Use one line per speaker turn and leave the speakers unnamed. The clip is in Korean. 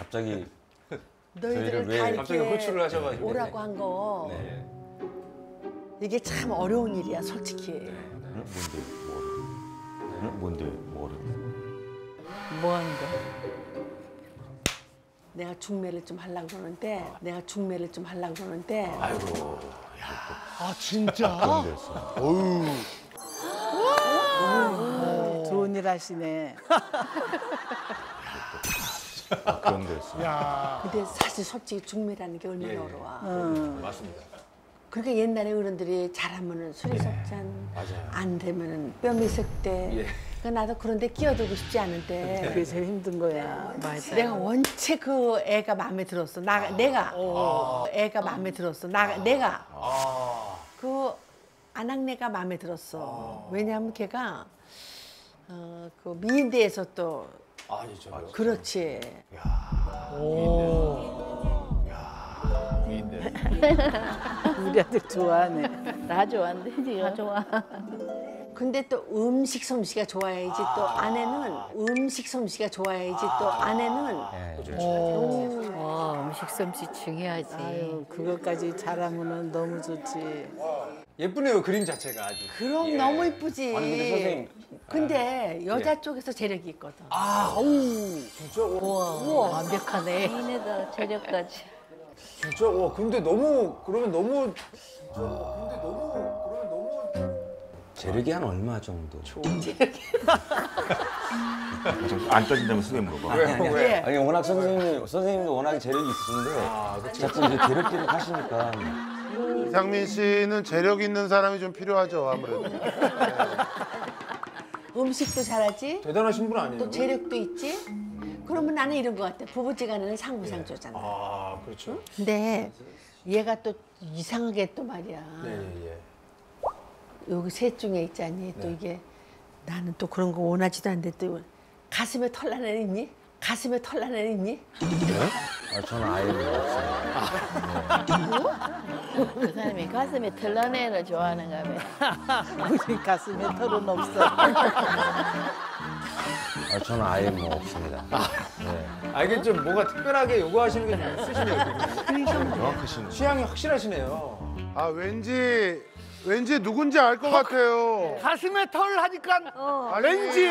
갑자기
너희들
저희를
왜다 이렇게
갑자기 호출을 하셔가지고.
오라고 한 거
네.
이게 참 어려운 일이야 솔직히.
응? 뭔데 뭐를? 응? 뭔데 뭐를?
뭐 하는데?
내가 중매를 좀 하려고 그러는데 내가 중매를 좀 하려고 그러는데
아이고.
아 진짜?
데였어.
좋은 일 하시네.
아, 그런 데였어.
야.
근데 사실 솔직히 중매라는 게 얼마나
예, 예.
어려워.
맞습니다.
그러니까 옛날에 어른들이 잘하면은 수리석잔
맞아요.
안 되면은 뼈미석대
예.
그러니까 나도 그런데 끼어들고 싶지 않은데
그게 제일 힘든 거야. 맞아.
내가 원체 그 애가 마음에 들었어. 나 내가 애가 마음에 들었어. 나 내가
아.
그 안학내가 마음에 들었어. 왜냐하면 걔가 어, 그 미인대에서 또
아, 진짜요?
그렇지.
미인데.
우리 아들 좋아하네.
다 좋아한대 지금. 다 좋아.
근데 또 음식 솜씨가 좋아야지 또 아내는 음식 솜씨가 좋아야지 또 아내는
예.
와 음식 솜씨 중요하지.
아유, 그것까지 잘하면은 너무 좋지.
예쁘네요 그림 자체가 아주.
그럼
예.
너무 이쁘지.
아니 근데 선생님.
근데 여자 쪽에서 재력이 있거든.
아, 어우, 진짜. 와,
우와 완벽하네. 미인에다 저력까지.
진짜. 와, 근데 너무 그러면 너무. 진짜, 근데 너무 그러면 너무.
재력이 한 얼마 정도?
안 떠진다면 수에 물어봐.
왜요?
아니,
왜?
아니 워낙 선생님이 선생님도 워낙 재력이 있으신데
아, 그치.
자꾸 이제 재력기를 하시니까
이상민 씨는 재력 있는 사람이 좀 필요하죠 아무래도.
음식도 잘하지.
대단하신 분 아니에요?
또 재력도 있지. 그러면 나는 이런 것 같아. 부부지간에는 상부상조잖아.
아, 그렇죠.
근데 얘가 또 이상하게 또 말이야.
예, 예, 예.
여기 셋 중에 있잖니. 또 이게 나는 또 그런 거 원하지도 않는데 또 가슴에 털난 애 있니? 가슴에 털난 애 있니?
아, 저는 아예 없어요.
그 사람이 가슴에 털난 애를 좋아하는가 봐.
우리 가슴에 털은 없어.
아, 저는 아예 뭐 없습니다. 네.
아, 이게 좀 뭔가 특별하게 요구하시는 게좀 있으시네요.
정확하신
취향이 확실하시네요.
아 왠지 왠지 누군지 알 것 같아요.
가슴에 털 하니까
아니,
왠지